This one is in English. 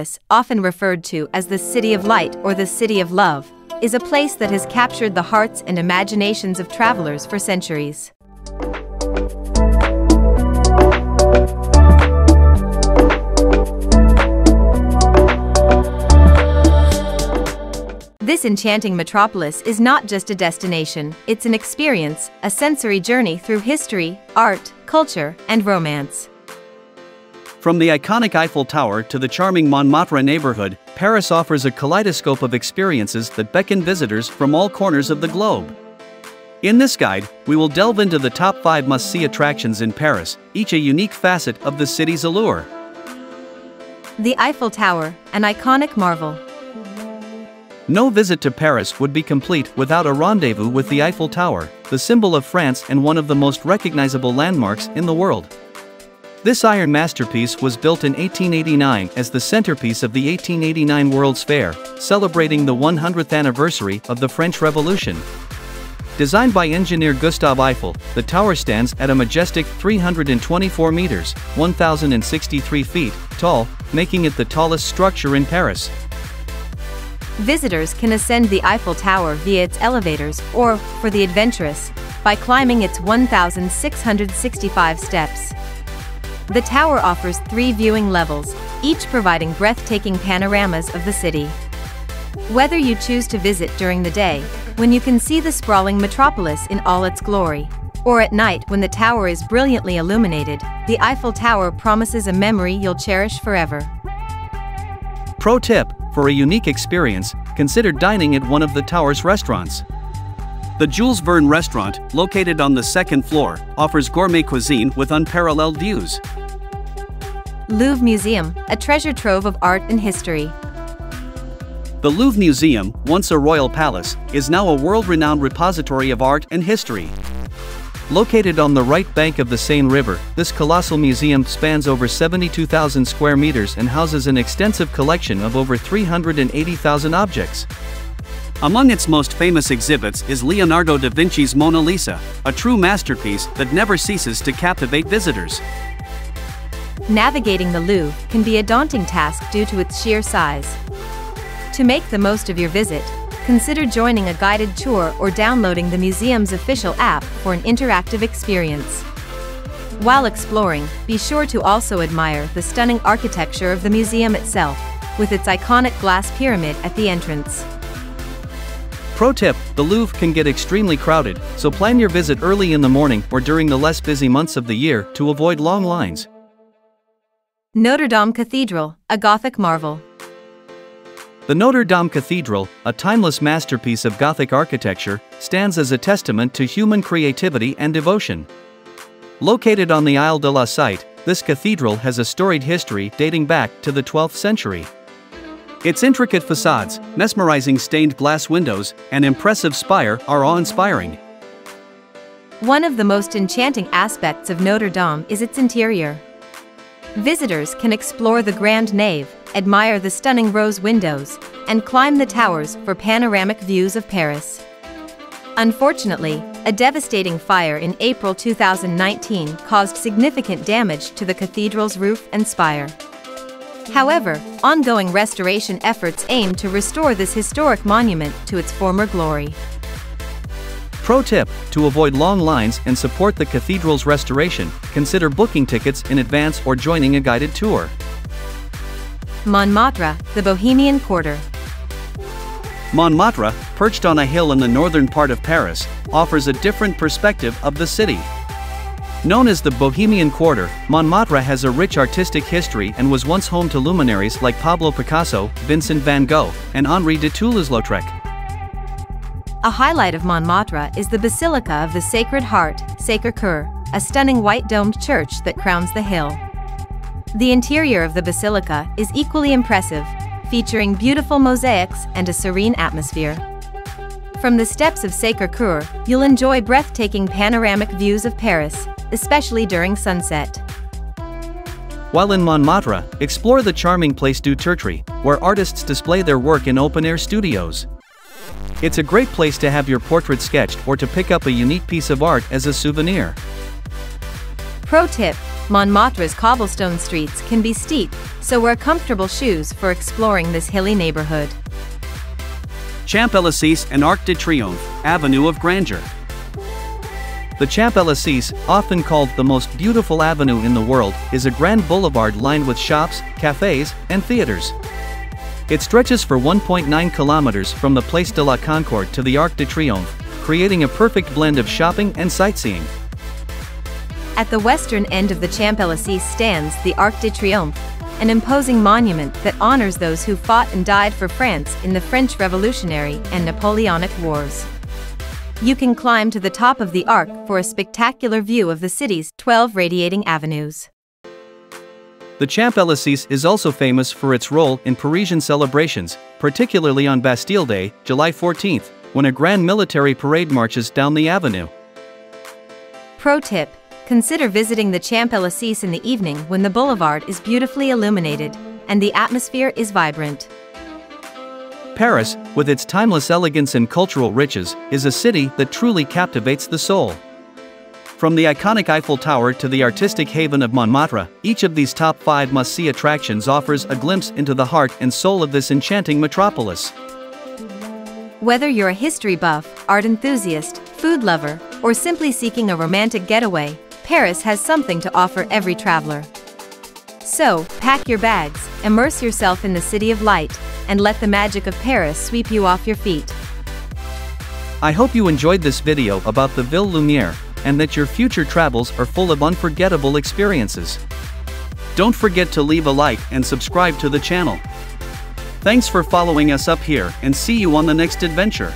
Paris, often referred to as the City of Light or the City of Love, is a place that has captured the hearts and imaginations of travelers for centuries. This enchanting metropolis is not just a destination, it's an experience, a sensory journey through history, art, culture, and romance. From the iconic Eiffel Tower to the charming Montmartre neighborhood, Paris offers a kaleidoscope of experiences that beckon visitors from all corners of the globe. In this guide, we will delve into the top 5 must see attractions in Paris, each a unique facet of the city's allure. The Eiffel Tower, an iconic marvel. No visit to Paris would be complete without a rendezvous with the Eiffel Tower, the symbol of France and one of the most recognizable landmarks in the world. This iron masterpiece was built in 1889 as the centerpiece of the 1889 World's Fair, celebrating the 100th anniversary of the French Revolution. Designed by engineer Gustave Eiffel, the tower stands at a majestic 324 meters, 1,063 feet, tall, making it the tallest structure in Paris. Visitors can ascend the Eiffel Tower via its elevators or, for the adventurous, by climbing its 1,665 steps. The tower offers three viewing levels, each providing breathtaking panoramas of the city. Whether you choose to visit during the day, when you can see the sprawling metropolis in all its glory, or at night when the tower is brilliantly illuminated, the Eiffel Tower promises a memory you'll cherish forever. Pro tip for a unique experience, consider dining at one of the tower's restaurants. The Jules Verne restaurant, located on the second floor, offers gourmet cuisine with unparalleled views. Louvre Museum, a treasure trove of art and history. The Louvre Museum, once a royal palace, is now a world-renowned repository of art and history. Located on the right bank of the Seine River, this colossal museum spans over 72,000 square meters and houses an extensive collection of over 380,000 objects. Among its most famous exhibits is Leonardo da Vinci's Mona Lisa, a true masterpiece that never ceases to captivate visitors. Navigating the Louvre can be a daunting task due to its sheer size. To make the most of your visit, consider joining a guided tour or downloading the museum's official app for an interactive experience. While exploring, be sure to also admire the stunning architecture of the museum itself, with its iconic glass pyramid at the entrance. Pro tip, the Louvre can get extremely crowded, so plan your visit early in the morning or during the less busy months of the year to avoid long lines. Notre Dame Cathedral, a Gothic marvel. The Notre Dame Cathedral, a timeless masterpiece of Gothic architecture, stands as a testament to human creativity and devotion. Located on the Isle de la Cite, this cathedral has a storied history dating back to the 12th century. Its intricate facades, mesmerizing stained glass windows, and impressive spire are awe-inspiring. One of the most enchanting aspects of Notre Dame is its interior. Visitors can explore the grand nave, admire the stunning rose windows, and climb the towers for panoramic views of Paris. Unfortunately, a devastating fire in April 2019 caused significant damage to the cathedral's roof and spire. However, ongoing restoration efforts aim to restore this historic monument to its former glory. Pro tip, to avoid long lines and support the cathedral's restoration, consider booking tickets in advance or joining a guided tour. Montmartre, the Bohemian Quarter. Montmartre, perched on a hill in the northern part of Paris, offers a different perspective of the city. Known as the Bohemian Quarter, Montmartre has a rich artistic history and was once home to luminaries like Pablo Picasso, Vincent van Gogh, and Henri de Toulouse-Lautrec. A highlight of Montmartre is the Basilica of the Sacred Heart, Sacré-Cœur, a stunning white-domed church that crowns the hill. The interior of the basilica is equally impressive, featuring beautiful mosaics and a serene atmosphere. From the steps of Sacré-Cœur, you'll enjoy breathtaking panoramic views of Paris, especially during sunset. While in Montmartre, explore the charming Place du Tertre, where artists display their work in open-air studios. It's a great place to have your portrait sketched or to pick up a unique piece of art as a souvenir. Pro tip, Montmartre's cobblestone streets can be steep, so wear comfortable shoes for exploring this hilly neighborhood. Champs-Élysées and Arc de Triomphe, Avenue of Grandeur. The Champs-Élysées, often called the most beautiful avenue in the world, is a grand boulevard lined with shops, cafes, and theaters. It stretches for 1.9 kilometers from the Place de la Concorde to the Arc de Triomphe, creating a perfect blend of shopping and sightseeing. At the western end of the Champs-Élysées stands the Arc de Triomphe, an imposing monument that honors those who fought and died for France in the French Revolutionary and Napoleonic Wars. You can climb to the top of the Arc for a spectacular view of the city's 12 radiating avenues. The Champs-Élysées is also famous for its role in Parisian celebrations, particularly on Bastille Day, July 14, when a grand military parade marches down the avenue. Pro tip, consider visiting the Champs-Élysées in the evening when the boulevard is beautifully illuminated and the atmosphere is vibrant. Paris, with its timeless elegance and cultural riches, is a city that truly captivates the soul. From the iconic Eiffel Tower to the artistic haven of Montmartre, each of these top 5 must-see attractions offers a glimpse into the heart and soul of this enchanting metropolis. Whether you're a history buff, art enthusiast, food lover, or simply seeking a romantic getaway, Paris has something to offer every traveler. So, pack your bags, immerse yourself in the city of light, and let the magic of Paris sweep you off your feet. I hope you enjoyed this video about the Ville Lumière, and that your future travels are full of unforgettable experiences. Don't forget to leave a like and subscribe to the channel. Thanks for following us up here and see you on the next adventure.